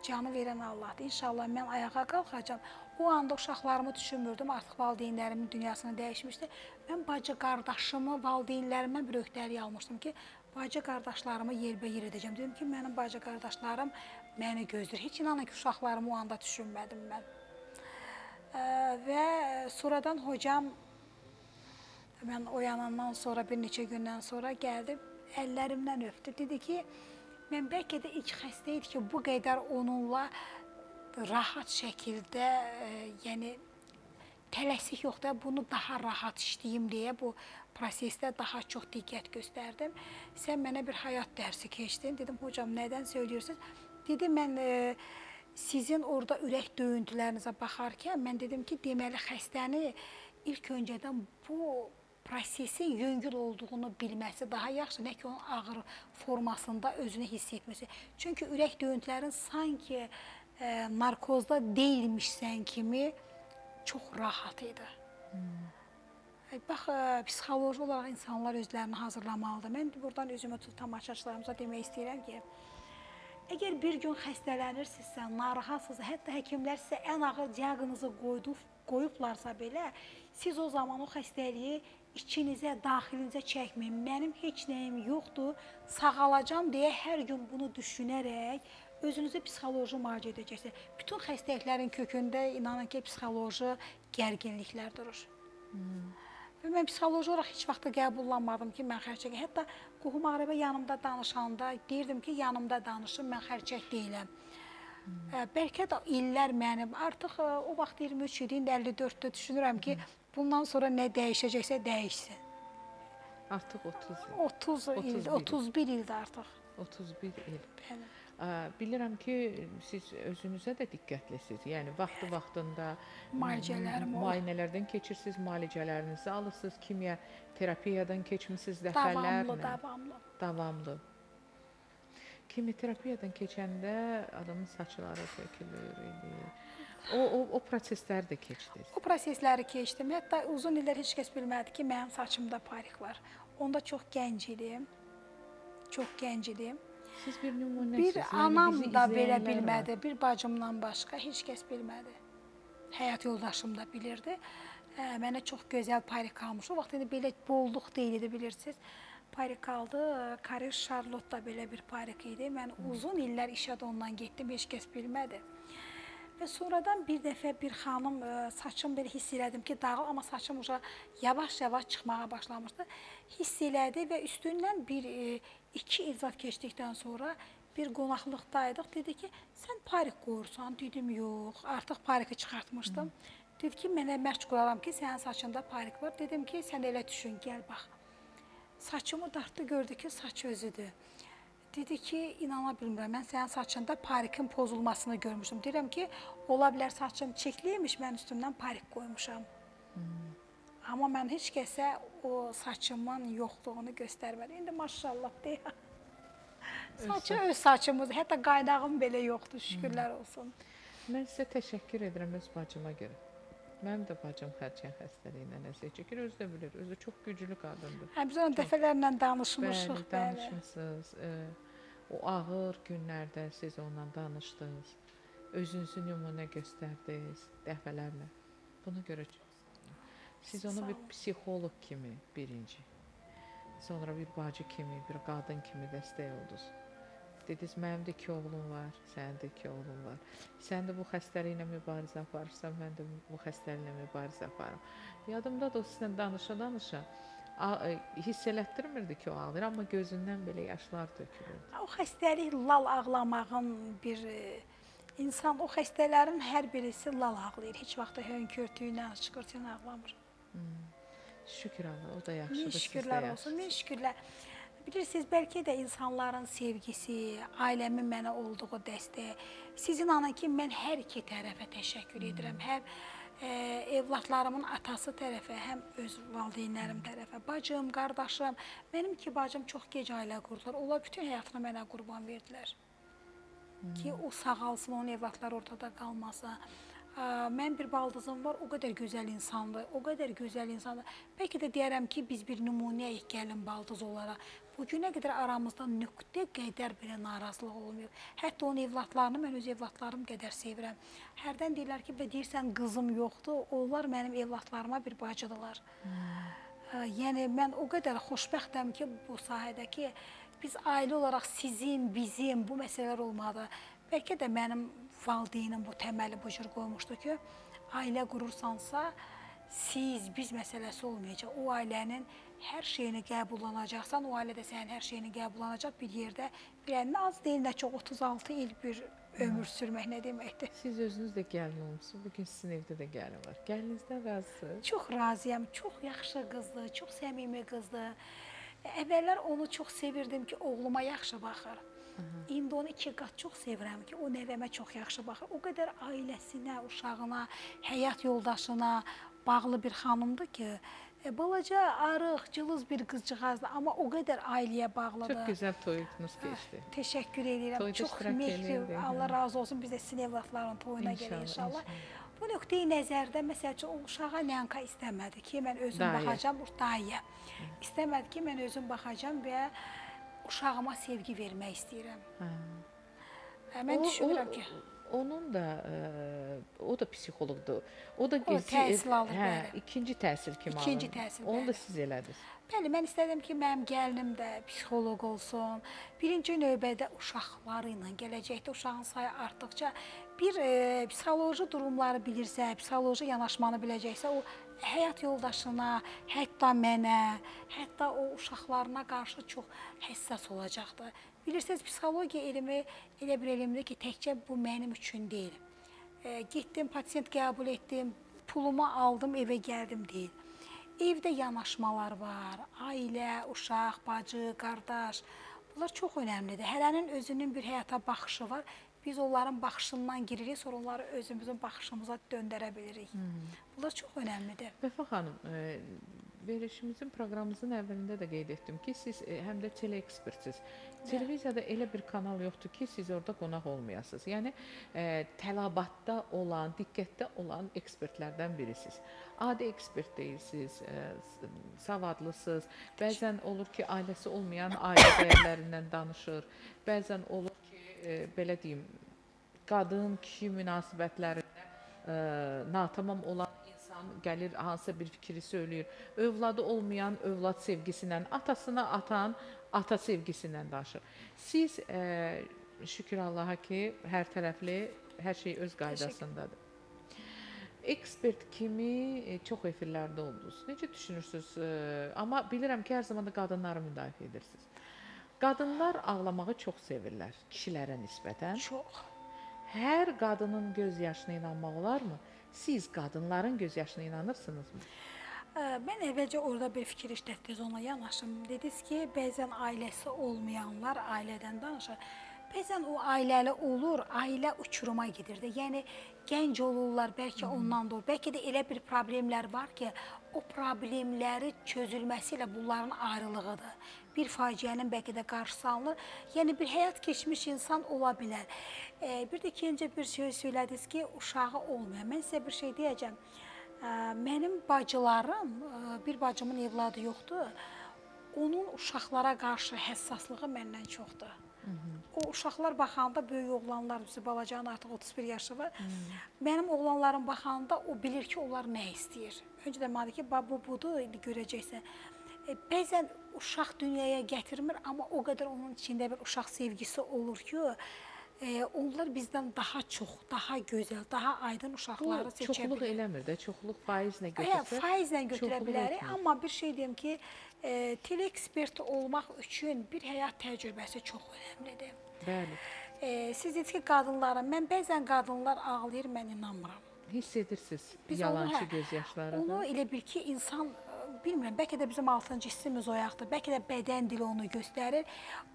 Canı verən Allahdır. İnşallah mən ayağa qalxacam. O anda uşaqlarımı düşünmürdüm. Artıq valideynlərimin dünyasını dəyişmişdi. Mən bacı qardaşımı valideynlərimdən bir öhdəlik almışdım ki, bacı qardaşlarımı yerbəyer edəcəm. Dedim ki, mənim bacı qardaşlarım məni gözləyir. Heç inanın ki, uşaqlarımı o anda düşünmədim mən. Və sonradan hocam mən oyanandan sonra bir neçə gündən sonra gəldi, əllərimdən öpdü. Dedi ki, mən bəlkə də ilk xəstə idi ki, bu qədər onunla rahat şəkildə, e, yəni tələsik yox da bunu daha rahat işləyim deyə bu prosesdə daha çox diqqət göstərdim. Sən mənə bir həyat dərsi keçdin. Dedim, hocam, nədən söyləyirsiniz? Dedi, mən e, sizin orada ürək döyüntülərinizə baxarkən mən dedim ki, deməli xəstəni ilk öncədən bu prosesin yüngül olduğunu bilməsi daha yaxşı, nə ki onun ağır formasında özünü hiss etməsi. Çünki ürək döyüntülərin sanki e, narkozda deyilmişsən kimi çox rahat idi. Hmm. Bax, e, psixoloji olaraq insanlar özlərini hazırlamalıdır. Mən buradan özümə tamaşaçılarımıza demək istəyirəm ki, Əgər bir gün xəstələnirsinizsə, narahatsınızsa, hətta həkimlər sizə ən ağır diaqnozu qoydu, qoyublarsa belə, siz o zaman o xəstəliyi içinizə, daxilinizə çəkməyin. Mənim heç nəyim yoxdur, sağalacam deyə hər gün bunu düşünərək özünüzü psixoloji müalicə edəcəksiniz. Bütün xəstəliklərin kökündə inanın ki, psixoloji gərginliklər durur. Hmm. Və mən psixoloji olaraq heç vaxt da qəbullanmadım ki, mən xərçək. Hətta qohum ağrəbə yanımda danışanda deyirdim ki, yanımda danışın, mən xərçək deyiləm. Hmm. Bəlkə də illər mənim, artıq o vaxt 23 idi, indi 54-də düşünürəm ki, bundan sonra nə dəyişəcəksə dəyişsin. Artıq 30 il. 30 il, 31 il. 31 ildir artıq. 31 il. Bəli. Ə, Bilirəm ki, siz özünüzə də diqqətlisiniz. Yəni vaxtı-vaxtında müayinələrdən keçirsiniz, müalicələrinizi alırsınız, kimya terapiyadan keçmisiniz dəfələrlə. Davamlı, davamlı. Davamlı. Kimyoterapiyadan keçəndə adamın saçları tökülür idi. O o o prosesləri də keçdiniz. O prosesləri keçdim. Hətta uzun illər heç kəs bilmədi ki, mənim saçımda parik var. Onda çox gənc idim. Çox gənc idim. Siz bir nümunəsiz. Bir yəni anam da belə izləyənlər var. bilmədi, bir bacımdan başqa heç kəs bilmədi. Həyat yoldaşım da bilirdi. Hə, mənə çox gözəl parik almış. O vaxt indi belə bolluq deyil idi bilirsiniz. Parik aldı. Karir Charlotte da belə bir parik idi. Mən uzun illər işə də ondan getdim, heç kəs bilmədi. Və sonradan bir dəfə bir xanım ə, saçım belə hiss elədim ki, dağıl, amma saçım uca yavaş-yavaş çıxmağa başlamışdı. Hiss elədi və üstündən bir 2 il zat keçdikdən sonra bir qonaqlıqdaydıq. Dedi ki, sən parik qoyursan. Dedim, yox, artıq pariki çıxartmışdım. Dedi ki, mənə mərc quraram ki, sənin saçında parik var. Dedim ki, sən elə düşün, gəl bax. Saçımı dartdı, gördü ki, saç özüdür. Dedi ki, inana bilmirəm, mən sənin saçında parikin pozulmasını görmüşdüm. Deyirəm ki, ola bilər saçım çekliymiş, mən üstündən parik qoymuşam. Amma mən heç kəsə o saçımın yoxluğunu göstərmədim. İndi maşallah deyə. Saçı öz saçımız, hətta qaydağım belə yoxdur, şükürlər olsun. Mən sizə təşəkkür edirəm öz bacıma görə. Mənim də bacım xərçəng xəstəliyindən əziyyət çəkir, özü də bilir, özü çox güclü qadındır. Hə, biz onun dəfələrlə danışmışıq, Bəli, bəli. danışmısınız. E, o ağır günlərdə siz onunla danışdınız. Özünüzü nümunə göstərdiniz dəfələrlə. Buna görə. Siz onu bir psixoloq kimi birinci, sonra bir bacı kimi, bir qadın kimi dəstək oldunuz. Dediniz, mənim də iki oğlum var, sənin də iki oğlun var. Sən də bu xəstəliklə mübarizə aparırsan, mən də bu xəstəliklə mübarizə aparıram. Yadımda da o sizinlə danışa-danışa e, hiss elətdirmirdi ki, o ağlayır, amma gözündən belə yaşlar tökülürdü. O xəstəlik lal ağlamağın bir e, insan o xəstələrin hər birisi lal ağlayır. Heç vaxt hönkürtü ilə, çıxırtı ilə ağlamır. Şükür Allah, o da Min yaxşıdır, də şükürlər olsun, yaxşısınız. min şükürlər. Bilirsiniz, bəlkə də insanların sevgisi, ailəmin mənə olduğu dəstək. Siz inanın ki, mən hər iki tərəfə təşəkkür edirəm. Həm e, evladlarımın atası tərəfə, həm öz valideynlərim tərəfə, bacım, qardaşım. Mənim iki bacım çox gec ailə qurdular. Onlar bütün həyatını mənə qurban verdilər. Ki o sağalsın, onun evladları ortada qalmasın. Mən bir baldızım var, o qədər gözəl insandır, o qədər gözəl insandır. Bəlkə də deyərəm ki, biz bir nümunəyik gəlin baldız olaraq. Bu günə qədər aramızda nöqtə qədər belə narazılıq olmayıb. Hətta onun evladlarını mən öz evladlarım qədər sevirəm. Hərdən deyirlər ki, "Bə deyirsən qızım yoxdur." Onlar mənim evladlarıma bir bacıdılar. Ə, Yəni mən o qədər xoşbəxtəm ki, bu sahədəki biz ailə olaraq sizin, bizim bu məsələlər olmadı. Bəlkə də mənim valideynim bu təməli bu cür qoymuşdu ki, ailə qurursansa, siz, biz məsələsi olmayacaq. O ailənin hər şeyini qəbullanacaqsan, o ailə də sənin hər şeyini qəbullanacaq bir yerdə. Bilən az deyil, nə çox 36 il bir ömür sürmək nə deməkdir? Siz özünüz də gəlin olmusunuz. Bu gün sizin evdə də gəlin var. Gəlininizdən razısınız? Çox razıyam. Çox yaxşı qızdır, çox səmimi qızdır. Əvvəllər onu çox sevirdim ki, oğluma yaxşı baxır. İndi onu iki qat çox sevirəm ki, o nəvəmə çox yaxşı baxır. O qədər ailəsinə, uşağına, həyat yoldaşına bağlı bir xanımdır ki, e, balaca, arıq, cılız bir qızcığazdır, amma o qədər ailəyə bağlıdır. Çox gözəl toyunuz keçdi. Təşəkkür edirəm. Toyda Çox mehri. Allah razı olsun. Biz də sizin evlatların toyuna gəlirik inşallah. inşallah. Bu nöqteyi nəzərdə məsəl üçün o uşağa nənka istəmədi ki, mən özüm Dayə. baxacam, dayə. İstəmədi ki, mən özüm baxacam və uşağıma sevgi vermək istəyirəm. Hə. Hə, Mən düşünürəm ki, onun da e, o da psixoloqdur. O da O gizli təhsil alır, hə, bəli. ikinci təhsil kimi İkinci alındı. təhsil, Onu da bəli. siz elədiniz. Bəli, mən istədim ki, mənim gəlinim də psixoloq olsun. Birinci növbədə uşaqları ilə gələcəkdə uşağın sayı artdıqca bir e, psixoloji durumları bilirsə, psixoloji yanaşmanı biləcəksə, o həyat yoldaşına, hətta mənə, hətta o uşaqlarına qarşı çox həssas olacaqdır. Bilirsiniz, psixologiya elmi elə bir elmdir ki, təkcə bu mənim üçün deyil. E, getdim, pasiyent qəbul etdim, pulumu aldım, evə gəldim deyil. Evdə yanaşmalar var, ailə, uşaq, bacı, qardaş. Bunlar çox önəmlidir. Hərənin özünün bir həyata baxışı var. Biz onların baxışından giririk, sonra onları özümüzün baxışımıza döndərə bilirik. Bunlar çox önəmlidir. Vəfa xanım, e, verilişimizin proqramımızın əvvəlində də qeyd etdim ki, siz e, həm də teleekspertsiz. Televiziyada elə bir kanal yoxdur ki, siz orada qonaq olmayasınız. Yəni e, tələbatda olan, diqqətdə olan ekspertlərdən birisiniz. Adi ekspert deyilsiniz, e, savadlısınız. Bəzən olur ki, ailəsi olmayan ailə dəyərlərindən danışır. Bəzən olur ki, e, belə deyim, qadın-kişi münasibətlərində ə, natamam olan insan gəlir hansısa bir fikri söyləyir. Övladı olmayan övlad sevgisindən, atasına atan ata sevgisindən danışır. Siz ə, şükür Allaha ki, hər tərəfli hər şey öz qaydasındadır. Ekspert kimi e, çox efirlərdə oldunuz. Necə düşünürsüz? E, Amma bilirəm ki, hər zaman da qadınları müdafiə edirsiniz. Qadınlar ağlamağı çox sevirlər kişilərə nisbətən. Çox. Hər qadının göz yaşına inanmaq olarmı? Siz qadınların göz yaşına inanırsınızmı? Mən əvvəlcə orada bir fikir işlətdiniz, ona yanaşım. Dediniz ki, bəzən ailəsi olmayanlar ailədən danışır. Bəzən o ailəli olur, ailə uçuruma gedir də. Yəni gənc olurlar, bəlkə ondan da olur. Bəlkə də elə bir problemlər var ki, o problemləri çözülməsi ilə bunların ayrılığıdır. Bir faciənin bəlkə də qarşısı alınır. Yəni bir həyat keçmiş insan ola bilər. E, bir də ikinci bir şey söylədiniz ki, uşağı olmayan. Mən sizə bir şey deyəcəm. Ə, Mənim bacılarım, ə, bir bacımın evladı yoxdur. Onun uşaqlara qarşı həssaslığı məndən çoxdur. O uşaqlar baxanda böyük oğlanlar, bizə balacanın artıq 31 yaşı var. Mənim oğlanlarım baxanda o bilir ki, onlar nə istəyir. Öncədən mənə dedi ki, "Ba, bu budur, indi görəcəksən." E, bəzən uşaq dünyaya gətirmir, amma o qədər onun içində bir uşaq sevgisi olur ki, e, onlar bizdən daha çox, daha gözəl, daha aydın uşaqları seçə çoxluq bilir. eləmir də, çoxluq faizlə Hə, götürsə. faizlə götürə çoxluq bilərik, amma bir şey deyim ki, e, telekspert olmaq üçün bir həyat təcrübəsi çox önəmlidir. Bəli. E, siz dediniz ki, qadınlara, mən bəzən qadınlar ağlayır, mən inanmıram. Hiss edirsiniz Biz yalançı onu, hə, göz yaşlarını. Onu elə bil ki, insan e, bilmirəm, bəlkə də bizim altıncı hissimiz oyaqdır, bəlkə də bədən dili onu göstərir.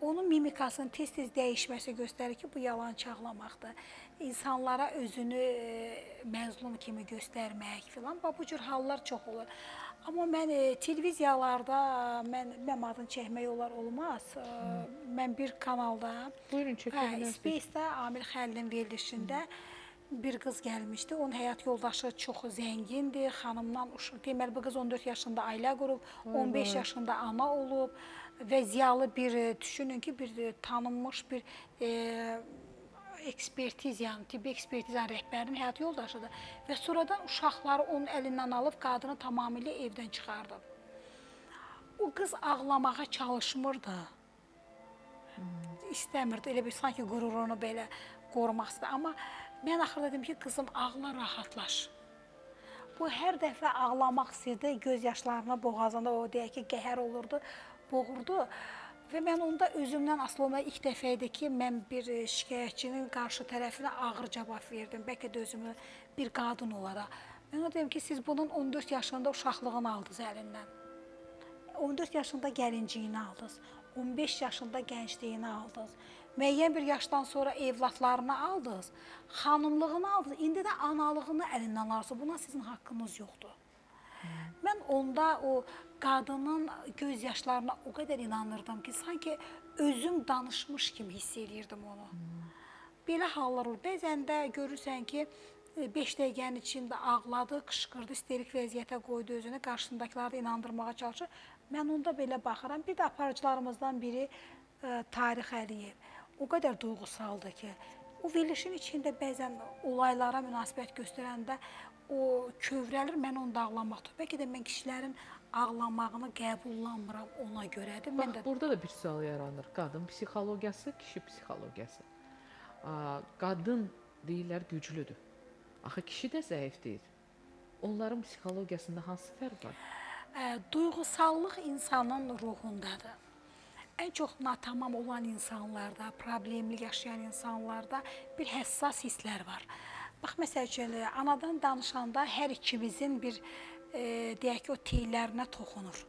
Onun mimikasının tez-tez dəyişməsi göstərir ki, bu yalançı ağlamaqdır. İnsanlara özünü e, məzlum kimi göstərmək filan, bu cür hallar çox olur. Amma mən e, televiziyalarda mən mənim adını çəkmək olar olmaz. E, mən bir kanalda Buyurun çəkə Hə, bilərsiniz. Space-də Amir Xəlilin verilişində bir qız gəlmişdi. Onun həyat yoldaşı çox zəngindir, xanımdan uşaq. Deməli bu qız 14 yaşında ailə qurub, 15 yaşında ana olub və ziyalı bir düşünün ki, bir tanınmış bir e, ekspertiz, yəni tibbi ekspertizanın rəhbərinin həyat yoldaşıdır və sonradan uşaqları onun əlindən alıb qadını tamamilə evdən çıxardıb. O qız ağlamağa çalışmırdı istəmirdi. Elə bir sanki qürurunu belə qorumaq istədi. Amma mən axırda dedim ki, qızım ağla rahatlaş. Bu hər dəfə ağlamaq istəyirdi, göz yaşlarını boğazında o deyək ki, qəhər olurdu, boğurdu. Və mən onda özümdən asılı olmayan ilk dəfə idi ki, mən bir e, şikayətçinin qarşı tərəfinə ağır cavab verdim. Bəlkə də özümü bir qadın olaraq. Mən ona dedim ki, siz bunun 14 yaşında uşaqlığını aldınız əlindən. 14 yaşında gəlinciyini aldınız. 15 yaşında gəncliyini aldınız. Müəyyən bir yaşdan sonra evladlarını aldınız. Xanımlığını aldınız. İndi də analığını əlindən alırsınız. Buna sizin haqqınız yoxdur. Mən onda o qadının göz yaşlarına o qədər inanırdım ki, sanki özüm danışmış kimi hiss eləyirdim onu. Belə hallar olur. Bəzən də görürsən ki, 5 dəqiqənin içində ağladı, qışqırdı, isterik vəziyyətə qoydu özünü, qarşısındakiləri da inandırmağa çalışır. Mən onda belə baxıram. Bir də aparıcılarımızdan biri ə, Tarix Əliyev. O qədər duyğusaldır ki, o verilişin içində bəzən olaylara münasibət göstərəndə o kövrəlir, mən onda ağlamaq tutur. Bəlkə də mən kişilərin ağlamağını qəbullanmıram ona görədir. Bax, də burada da bir sual yaranır. Qadın psixologiyası, kişi psixologiyası. Qadın deyirlər güclüdür. Axı kişi də zəif deyil. Onların psixologiyasında hansı fərq var? duyğusallıq insanın ruhundadır. Ən çox natamam olan insanlarda, problemli yaşayan insanlarda bir həssas hisslər var. Bax məsəl üçün e, anadan danışanda hər ikimizin bir e, deyək ki, o tellərinə toxunur.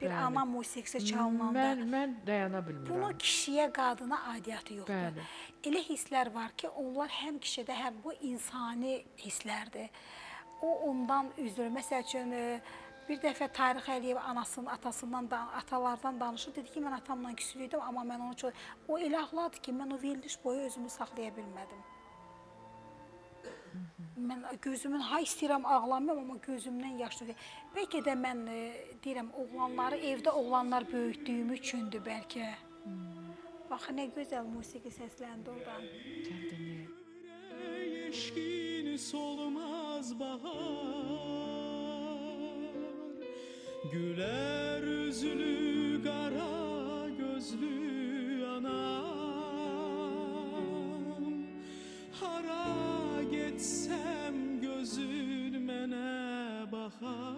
Bir Bəli. ana musiqisi çalınanda Mən mən dayana bilmirəm. Bunun kişiyə, qadına aidiyyatı yoxdur. Bəli. Elə hisslər var ki, onlar həm kişidə, həm bu insani hisslərdir. O ondan üzr. Məsəl üçün e, bir dəfə Tarix Əliyev anasının, atasından, da, atalardan danışır. Dedi ki, mən atamla küsülü idim, amma mən onu çox... O elə ağladı ki, mən o veriliş boyu özümü saxlaya bilmədim. Mən gözümün hay istəyirəm ağlamıram, amma gözümdən yaş tökür. Bəlkə də mən e, deyirəm oğlanları evdə oğlanlar böyütdüyüm üçündür bəlkə. Bax nə gözəl musiqi səsləndi oradan. Gəl dinləyək. Yeşkin solmaz bahar Güler üzlü kara gözlü anam. Hara getsem gözün mene bakar.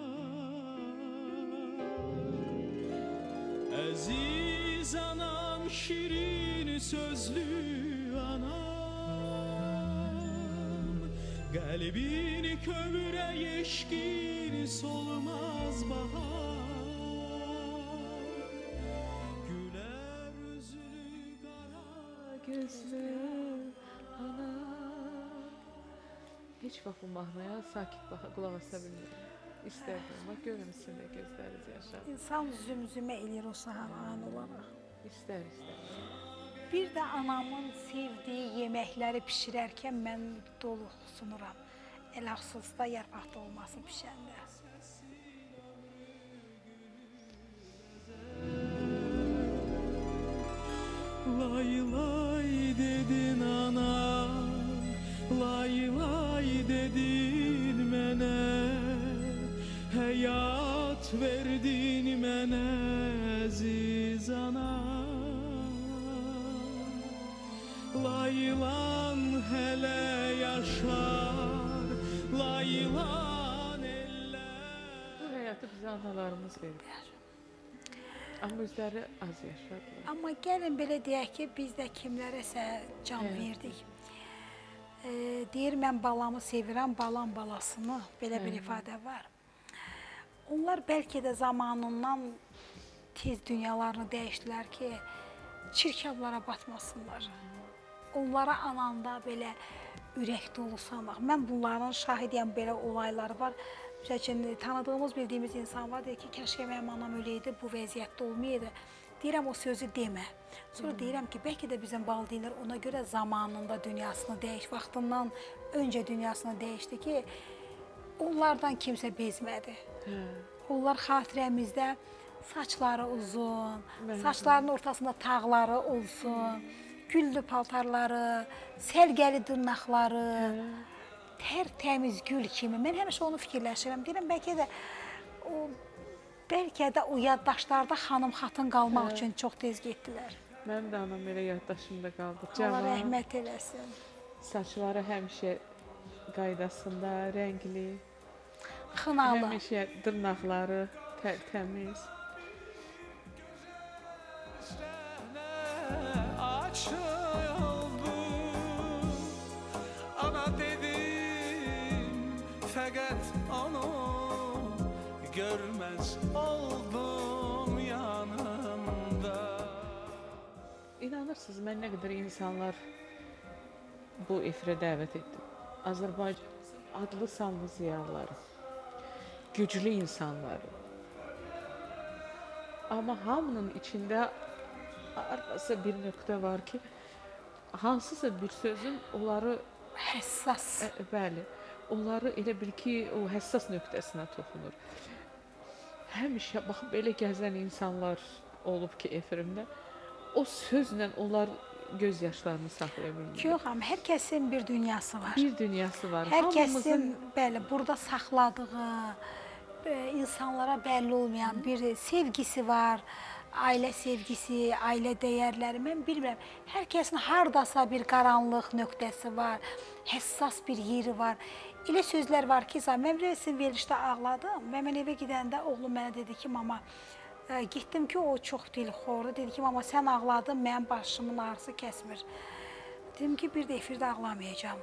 Aziz anam şirin sözlü Kalbini kömüre yeşkin solmaz bahar Güler yüzlü kara Gözlü ana. Heç vaxt bu mahnıya sakit baxa qulaq asa bilmirəm. İstərdim, bax görüm sizin də gözləriniz yaşar. İnsan zümzümə eləyir o sahar an olaraq. İstər, istər. Bir də anamın sevdiyi yeməkləri bişirərkən mən doluxsunuram. Əlahsızda yarpaq dolması bişəndə. Lay lay dedin ana Lay lay dedin mənə Həyat verdin mənə əziz ana Laylan hələ yaşar Laylan eller Bu həyatı bizə analarımız verib. Amma özləri az yaşadılar. Amma gəlin belə deyək ki, biz də kimlərəsə can Hə. verdik. E, deyir mən balamı sevirəm, balam balasını. Belə bir ifadə var. Onlar bəlkə də zamanından tez dünyalarını dəyişdilər ki, çirkablara batmasınlar. Onlara ananda belə ürək dolu sanaq. Mən bunların şahidiyəm belə olaylar var. Məsəl üçün tanıdığımız, bildiyimiz insan var deyir ki, kəşkə mənim anam öləydi, bu vəziyyətdə olmayaydı. Deyirəm o sözü demə. Sonra deyirəm ki, bəlkə də bizim valideynlər ona görə zamanında dünyasını dəyiş, vaxtından öncə dünyasını dəyişdi ki, onlardan kimsə bezmədi. Hə. Onlar xatirəmizdə saçları uzun, Bəli. saçlarının ortasında tağları olsun, güllü paltarları, sərgəli dırnaqları, tərtəmiz gül kimi. Mən həmişə onu fikirləşirəm. Deyirəm bəlkə də o bəlkə də o yaddaşlarda xanım xatın qalmaq üçün çox tez getdilər. Mənim də anam elə yaddaşımda qaldı. Allah rəhmət eləsin. saçları həmişə qaydasında, rəngli, Xınalı. həmişə dırnaqları tərtəmiz. Aç İnanırsınız, mən nə qədər insanlar bu efirə dəvət etdim. Azərbaycan adlı sanlı ziyalıları, güclü insanları. Amma hamının içində arası bir nöqtə var ki, hansısa bir sözün onları Həssas. Ə, bəli, onları elə bil ki, o həssas nöqtəsinə toxunur. Həmişə bax belə gəzən insanlar olub ki, efirimdə o sözlə onlar göz yaşlarını saxlaya bilmirlər. Yox, amma hər kəsin bir dünyası var. Bir dünyası var. Hər Hamımızın kəsin bəli, burada saxladığı insanlara bəlli olmayan bir sevgisi var. Ailə sevgisi, ailə dəyərləri. Mən bilmirəm. Hər kəsin hardasa bir qaranlıq nöqtəsi var. Həssas bir yeri var. Elə sözlər var ki, mən resim verilişdə ağladım və mən evə gedəndə oğlum mənə dedi ki, mama, getdim ki, o çox dilxordur. Dedi ki, mama sən ağladın, mənim başımın ağrısı kəsmir. Dedim ki, bir də efirdə ağlamayacağam.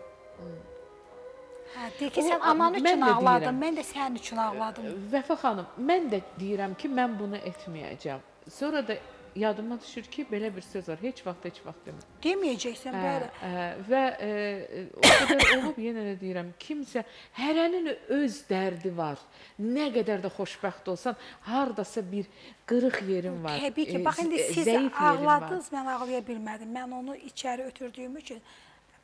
Hə, deyir ki, sən anan mən üçün də ağladın, deyirəm. mən də sənin üçün ağladım. Vəfa xanım, mən də deyirəm ki, mən bunu etməyəcəm. Sonra da yadıma düşür ki, belə bir söz var. Heç vaxt, heç vaxt demə. Deməyəcəksən Hə, belə. hə, və e, o qədər olub yenə də deyirəm, kimsə hərənin öz dərdi var. Nə qədər də xoşbəxt olsan, hardasa bir qırıq yerin var. Təbii ki, e, bax indi siz ağladınız, mən ağlaya bilmədim. Mən onu içəri ötürdüyüm üçün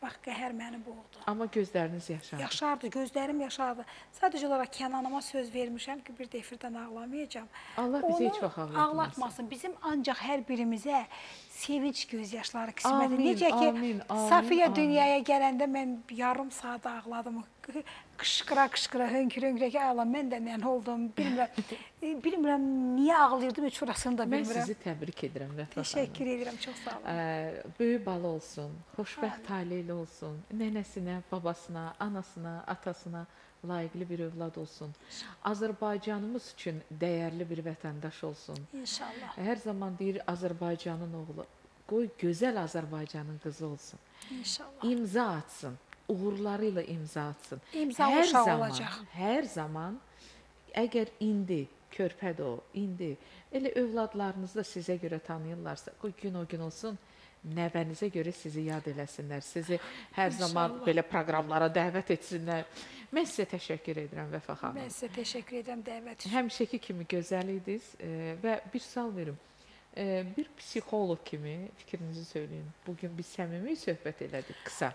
bax qəhər məni boğdu. Amma gözləriniz yaşardı. Yaşardı, gözlərim yaşardı. Sadəcə olaraq Kənanıma söz vermişəm ki, bir də efirdən ağlamayacağam. Allah bizi Onu heç vaxt ağlatmasın. ağlatmasın. Bizim ancaq hər birimizə sevinç göz yaşları qismətdir. Amin, Necə ki, amin, amin, Safiyə amin. dünyaya gələndə mən yarım saat ağladım. Qışqıra qışqıra hönkür-hönkürə ki, ağlam. Mən də mən oldum. Bilmirəm. bilmirəm niyə ağlayırdım heç orasını da Mən bilmirəm. sizi təbrik edirəm Vəfa xanım. Təşəkkür edirəm, çox sağ olun. Ə, böyük balı olsun, xoşbəxt taleyli olsun. Nənəsinə, babasına, anasına, atasına layiqli bir övlad olsun. Azərbaycanımız üçün dəyərli bir vətəndaş olsun. İnşallah. Hər zaman deyir Azərbaycanın oğlu, qoy gözəl Azərbaycanın qızı olsun. İnşallah. İmza atsın, uğurları ilə imza atsın. İmza hər uşaq zaman, olacaq. Hər zaman əgər indi körpədir o, indi elə övladlarınız da sizə görə tanıyırlarsa, qoy gün o gün olsun nəvənizə görə sizi yad eləsinlər. Sizi hər zaman İnşallah. belə proqramlara dəvət etsinlər. Mən sizə təşəkkür edirəm Vəfa xanım. Mən sizə təşəkkür edirəm dəvət üçün. Həmişəki kimi gözəl idiniz e, və bir sual verim. Bir psixoloq kimi fikrinizi söyləyin. Bu gün biz səmimi söhbət elədik qısa.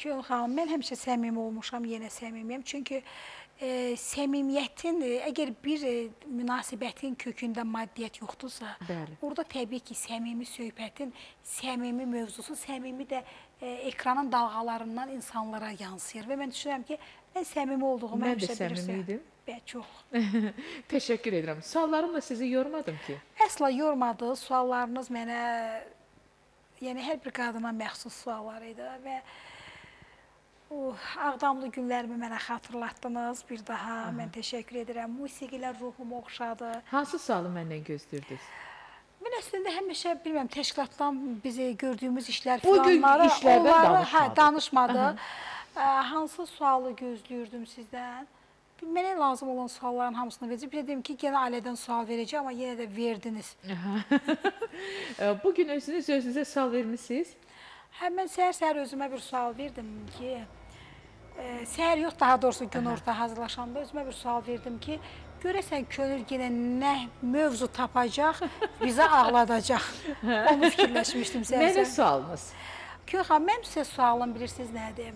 Kül xanım, mən həmişə səmimi olmuşam, yenə səmimiyəm. Çünki e, səmimiyyətin, e, əgər bir e, münasibətin kökündə maddiyyət yoxdursa, Bəli. orada təbii ki, səmimi söhbətin, səmimi mövzusu, səmimi də e, ekranın dalğalarından insanlara yansıyır və mən düşünürəm ki, mən səmimi olduğumu Mən də həmişə səmimi bilirsən. idim. Bə, çox. Təşəkkür edirəm. Suallarımla sizi yormadım ki. Əsla yormadı. Suallarınız mənə yəni hər bir qadına məxsus suallar idi və o ağdamlı günlərimi mənə xatırlatdınız. Bir daha Aha. mən təşəkkür edirəm. Musiqilər ruhumu oxşadı. Hansı sualı məndən gözləyirdiniz? Mən əslində həmişə bilmirəm təşkilatdan bizi gördüyümüz işlər filanları onları, danışmadı. Hə, danışmadı. Ə, hansı sualı gözləyirdim sizdən? Mənə lazım olan sualların hamısını verəcəm. Bir də dedim ki, yenə ailədən sual verəcəm, amma yenə də verdiniz. E, Bu gün özünüz özünüzə sual vermisiniz? Hə, mən səhər-səhər özümə bir sual verdim ki, e, səhər yox, daha doğrusu gün orta hazırlaşanda özümə bir sual verdim ki, görəsən könül yenə nə mövzu tapacaq, bizə ağladacaq. Onu fikirləşmişdim Mənə səhər-səhər. sualınız. Köyxan, mənim sizə sualım bilirsiniz nədir?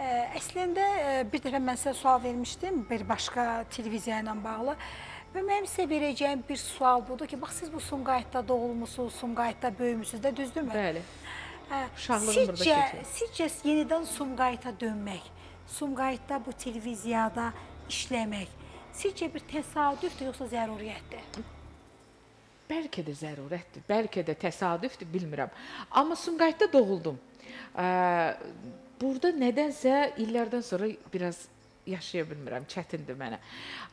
Əslində ə, bir dəfə mən sizə sual vermişdim bir başqa televiziya ilə bağlı. Və mənim sizə verəcəyim bir sual budur ki, bax siz bu Sumqayıtda doğulmusunuz, Sumqayıtda böyümüsünüz də, düzdürmü? Bəli. Hə, Uşaqlığım burada keçib. sizcə yenidən Sumqayıta dönmək, Sumqayıtda bu televiziyada işləmək, sizcə bir təsadüfdür yoxsa zəruriyyətdir? Bəlkə də zərurətdir, bəlkə də təsadüfdür, bilmirəm. Amma Sumqayıtda doğuldum. Ə, burada nədənsə illərdən sonra biraz yaşaya bilmirəm, çətindir mənə.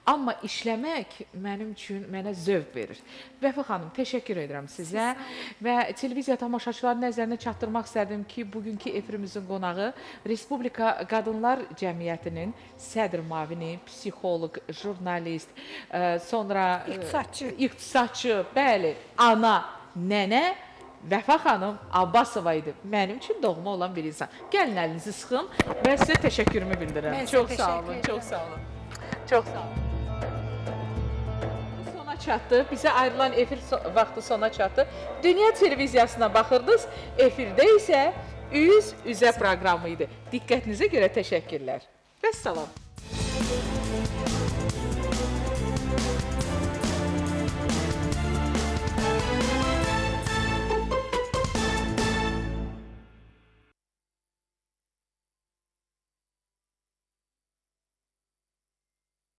Amma işləmək mənim üçün mənə zövq verir. Vəfa xanım, təşəkkür edirəm sizə və televiziya tamaşaçılarının nəzərinə çatdırmaq istərdim ki, bugünkü efirimizin qonağı Respublika Qadınlar Cəmiyyətinin sədr müavini, psixoloq, jurnalist, ə, sonra ə, İqtisadçı. iqtisadçı, bəli, ana, nənə Vəfa xanım Abbasova idi. Mənim üçün doğma olan bir insan. Gəlin əlinizi sıxın və sizə təşəkkürümü bildirirəm. Çox sağ olun, çox sağ olun. Çox sağ olun. Sona çatdı. Bizə ayrılan efir so vaxtı sona çatdı. Dünya televiziyasına baxırdınız. Efirdə isə üz üzə proqramı idi. Diqqətinizə görə təşəkkürlər. Vəssalam.